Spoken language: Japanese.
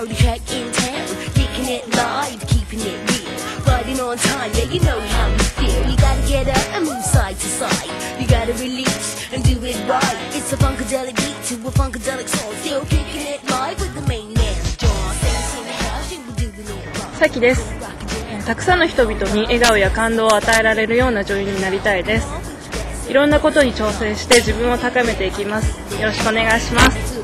Kodiak in town, kicking it live, keeping it real. Riding on time, yeah, you know how we feel. You gotta get up and move side to side. You gotta release and do it right. It's a funkadelic beat to a funkadelic song. Still kicking it live with the main man. John, dancing the house, you were doing it right. さきですたくさんの人々に笑顔や感動を与えられるような女優になりたいですいろんなことに挑戦して自分を高めていきますよろしくお願いします